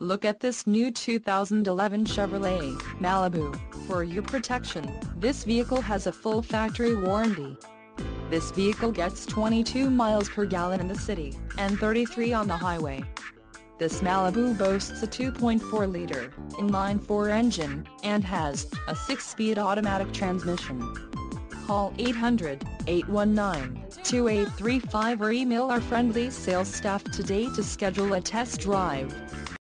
Look at this new 2011 Chevrolet Malibu. For your protection, this vehicle has a full factory warranty. This vehicle gets 22 miles per gallon in the city, and 33 on the highway. This Malibu boasts a 2.4-liter, inline-four engine, and has a 6-speed automatic transmission. Call 800-819-2835 or email our friendly sales staff today to schedule a test drive.